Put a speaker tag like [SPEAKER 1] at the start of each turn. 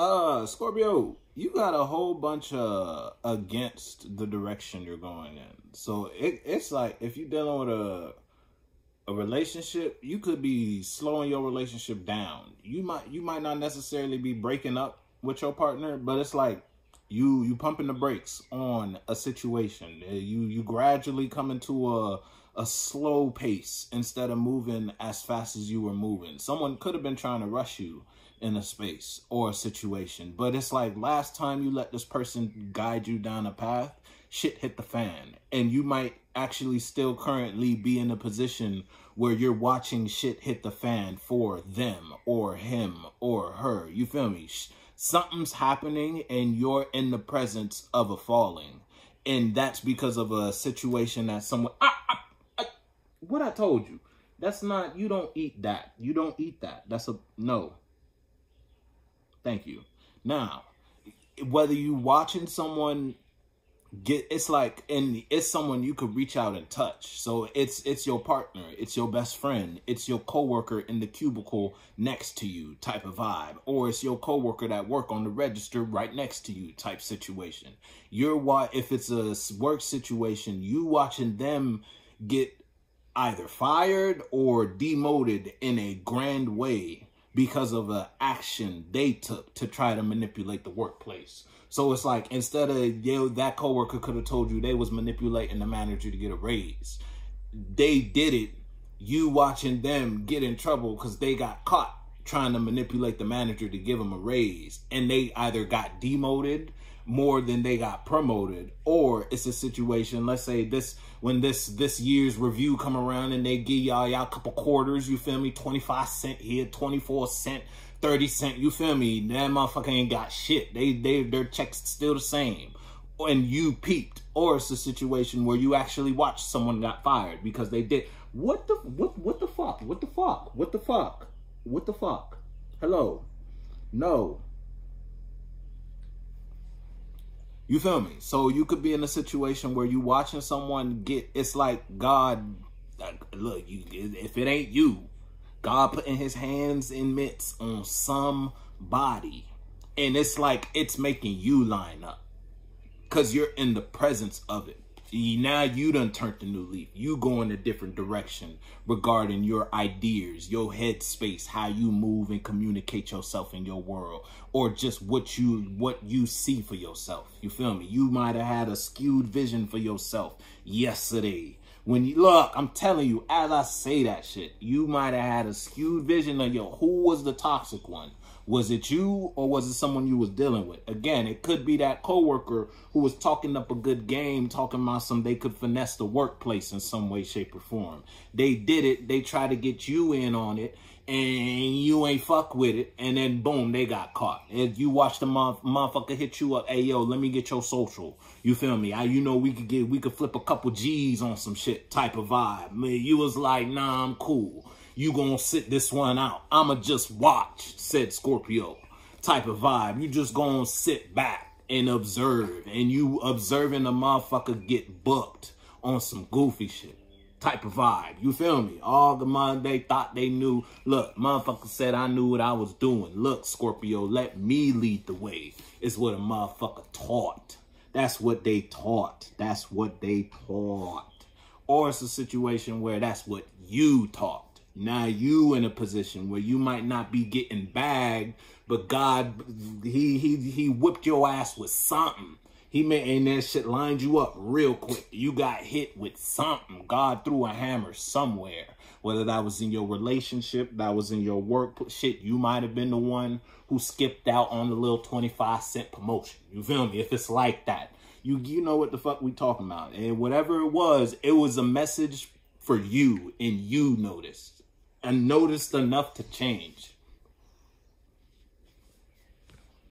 [SPEAKER 1] Uh, Scorpio, you got a whole bunch of against the direction you're going in. So it, it's like if you're dealing with a a relationship, you could be slowing your relationship down. You might you might not necessarily be breaking up with your partner, but it's like you you pumping the brakes on a situation. Uh, you you gradually come into a a slow pace instead of moving as fast as you were moving. Someone could have been trying to rush you in a space or a situation, but it's like last time you let this person guide you down a path, shit hit the fan, and you might actually still currently be in a position where you're watching shit hit the fan for them or him or her. You feel me? Something's happening and you're in the presence of a falling. And that's because of a situation that someone... Ah, what I told you. That's not... You don't eat that. You don't eat that. That's a... No. Thank you. Now, whether you watching someone get it's like and it's someone you could reach out and touch so it's it's your partner it's your best friend it's your coworker in the cubicle next to you type of vibe or it's your coworker that work on the register right next to you type situation you're if it's a work situation you watching them get either fired or demoted in a grand way because of an action they took to try to manipulate the workplace so it's like instead of yeah, that coworker could have told you they was manipulating the manager to get a raise. They did it. You watching them get in trouble because they got caught trying to manipulate the manager to give them a raise, and they either got demoted more than they got promoted, or it's a situation. Let's say this when this this year's review come around and they give y'all y'all a couple quarters. You feel me? Twenty five cent here, twenty four cent 30 cent, you feel me? That motherfucker ain't got shit. They they their checks still the same. And you peeped. Or it's a situation where you actually watched someone got fired because they did. What the what what the fuck? What the fuck? What the fuck? What the fuck? Hello. No. You feel me? So you could be in a situation where you watching someone get it's like God like, look, you if it ain't you, God putting his hands in mitts on somebody. And it's like it's making you line up. Cause you're in the presence of it. Now you done turned the new leaf. You go in a different direction regarding your ideas, your headspace, how you move and communicate yourself in your world, or just what you what you see for yourself. You feel me? You might have had a skewed vision for yourself yesterday when you look, I'm telling you, as I say that shit, you might have had a skewed vision of yo, who was the toxic one? Was it you or was it someone you was dealing with? Again, it could be that coworker who was talking up a good game, talking about some they could finesse the workplace in some way, shape, or form. They did it. They tried to get you in on it and you ain't fuck with it, and then boom, they got caught. If you watch the motherfucker hit you up, hey yo, let me get your social. You feel me? I, you know we could get we could flip a couple G's on some shit type of vibe. Man, you was like, nah, I'm cool. You gonna sit this one out. I'ma just watch, said Scorpio. Type of vibe. You just gonna sit back and observe. And you observing the motherfucker get booked on some goofy shit type of vibe. You feel me? All the money they thought they knew. Look, motherfucker said I knew what I was doing. Look, Scorpio, let me lead the way. Is what a motherfucker taught. That's what they taught. That's what they taught. Or it's a situation where that's what you taught. Now you in a position where you might not be getting bagged, but God, he he he whipped your ass with something he made and that shit lined you up real quick. You got hit with something. God threw a hammer somewhere. Whether that was in your relationship, that was in your work shit, you might have been the one who skipped out on the little 25 cent promotion. You feel me? If it's like that. You you know what the fuck we talking about. And whatever it was, it was a message for you and you noticed. And noticed enough to change.